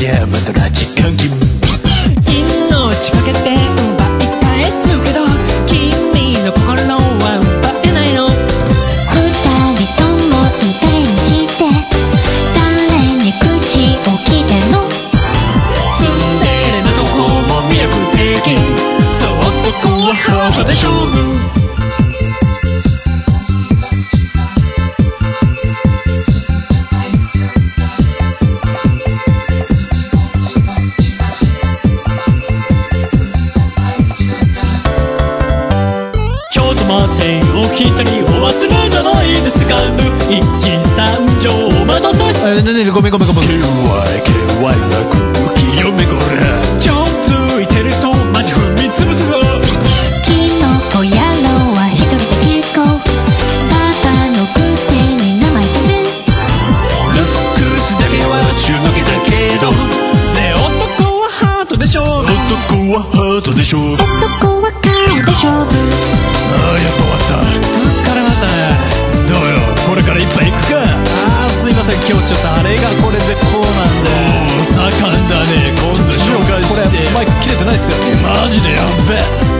りゃまた拉致監禁命かけて奪い返すけど君の心は奪えないの。二人ともリベしてで誰に口を聞いてんの？ツンデレなとこも魅力的。そうこはハートでょう1三条お待たせえねねねごめんごめんごめん KY KY は空気読めこらちょついてるとマジ踏み潰すぞ。キノコ野郎は一人で結構バカのくせに名前とねルックスだけは中抜けだけど。ね男はハートでしょ男はハートでしょ男はれがこれでこうなんでおお盛んだね。今度紹介これしてマイク切れてないっすよ。マジでやっべ